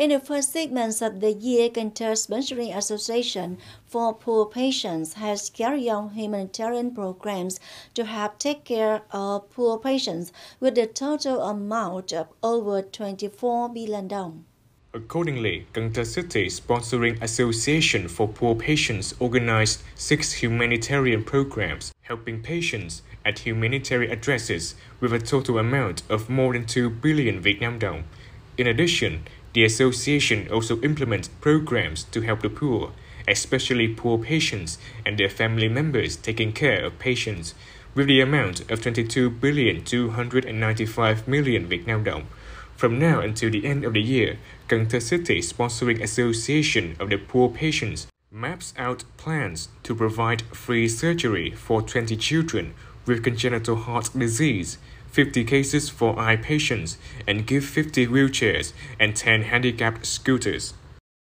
In the first six months of the year, Cần Thơ Sponsoring Association for Poor Patients has carried out humanitarian programs to help take care of poor patients with a total amount of over 24 billion dong. Accordingly, Thơ City Sponsoring Association for Poor Patients organized six humanitarian programs helping patients at humanitarian addresses with a total amount of more than 2 billion Vietnam dong. In addition, the association also implements programs to help the poor, especially poor patients and their family members taking care of patients, with the amount of 22 billion 295 million Vietnam dong. From now until the end of the year, Thơ City Sponsoring Association of the Poor Patients maps out plans to provide free surgery for 20 children with congenital heart disease 50 cases for eye patients, and give 50 wheelchairs and 10 handicapped scooters.